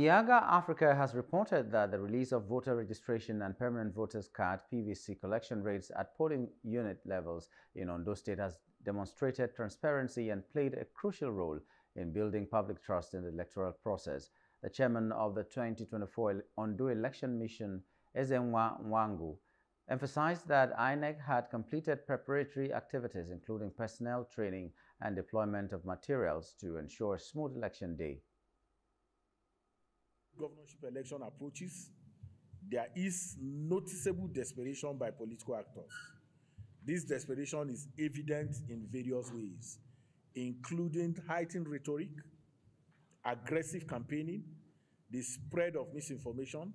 Yiaga Africa has reported that the release of voter registration and permanent voters card PVC collection rates at polling unit levels in Ondo State has demonstrated transparency and played a crucial role in building public trust in the electoral process. The chairman of the 2024 Ondo Election Mission, Ezenwa Nwagwu, emphasized that INEC had completed preparatory activities including personnel training and deployment of materials to ensure smooth election day governorship election approaches, there is noticeable desperation by political actors. This desperation is evident in various ways, including heightened rhetoric, aggressive campaigning, the spread of misinformation,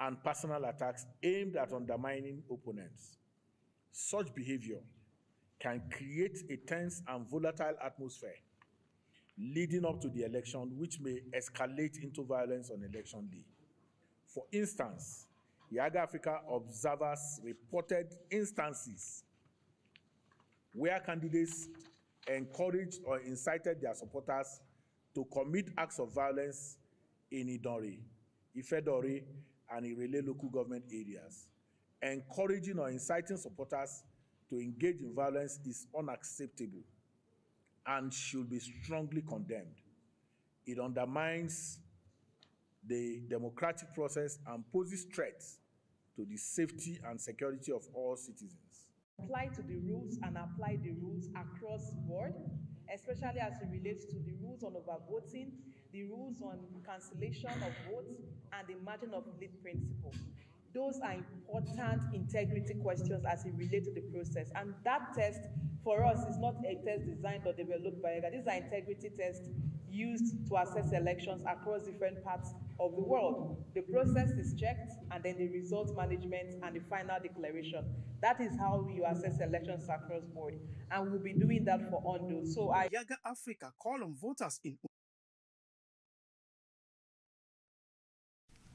and personal attacks aimed at undermining opponents. Such behavior can create a tense and volatile atmosphere leading up to the election, which may escalate into violence on election day. For instance, Yiaga Africa observers reported instances where candidates encouraged or incited their supporters to commit acts of violence in Idori, Ifedore, and Irele local government areas. Encouraging or inciting supporters to engage in violence is unacceptable and should be strongly condemned. It undermines the democratic process and poses threats to the safety and security of all citizens. Apply to the rules and apply the rules across board, especially as it relates to the rules on overvoting, the rules on cancellation of votes, and the margin of lead principle. Those are important integrity questions as it relates to the process. And that test for us is not a test designed or developed by Yiaga. These are integrity tests used to assess elections across different parts of the world. The process is checked and then the result management and the final declaration. That is how you assess elections across board. And we'll be doing that for Ondo. So I Yiaga Africa call on voters in